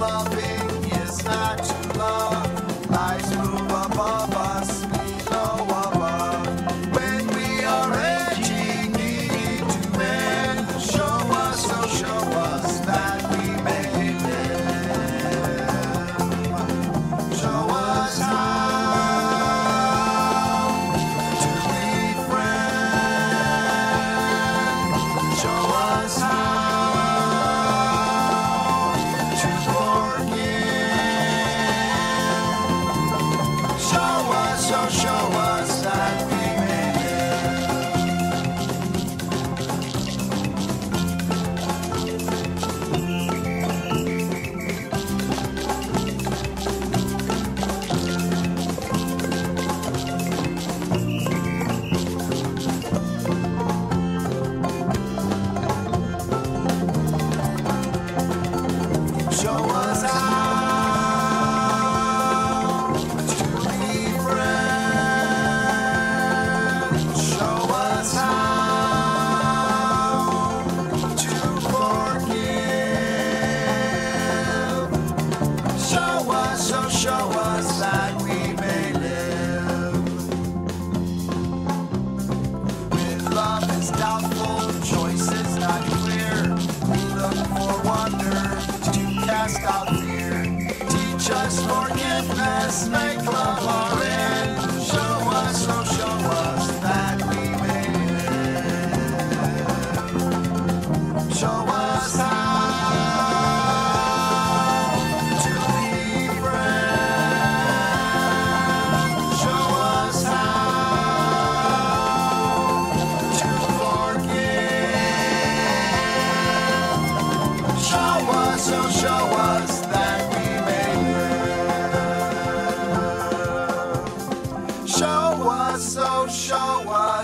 loving is not to love. Eyes move above. us. so show us. show us that we may live. With love is doubtful, Choice is not clear. We look for wonder to cast out fear. Teach us forgiveness, make love our end. show us, oh, show us.